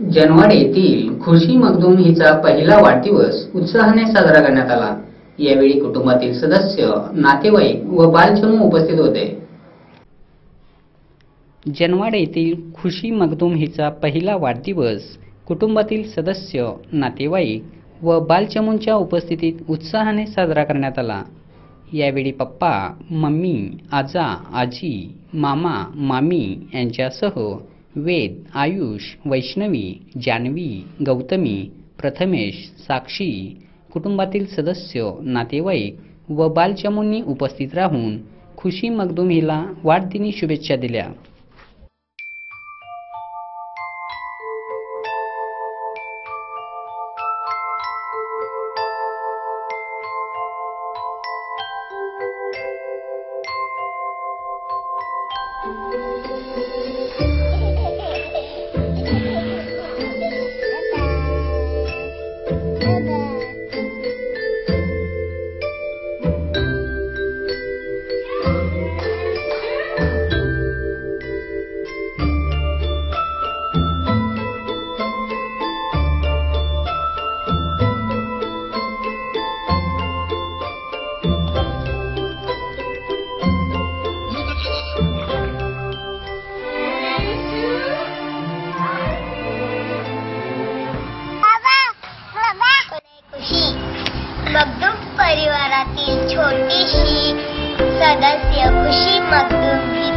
जनवाड येथील खुशी मखदूम हिचा पहिला वाढदिवस उत्साहाने साजरा करण्यात आला. यावेळी कुटुंबातील सदस्य नातेवाईक व बालचमू उपस्थित होते. जनवाड येथील खुशी मखदूम हिचा पहिला वाढदिवस कुटुंबातील सदस्य नातेवाईक व बालचमूंच्या उपस्थितीत उत्साहाने साजरा करण्यात आला. यावेळी पप्पा मम्मी आजा आजी मामा मामी यांच्यासह वेद आयुष वैष्णवी जान्हवी गौतमी प्रथमेश साक्षी कुटुंबातील सदस्य नातेवाईक व बालचमूंनी उपस्थित राहून खुशी मखदूम हिला वाढदिनी शुभेच्छा दिल्या. खुशी घरातील छोटीशी सदस्य खुशी मगदूम ही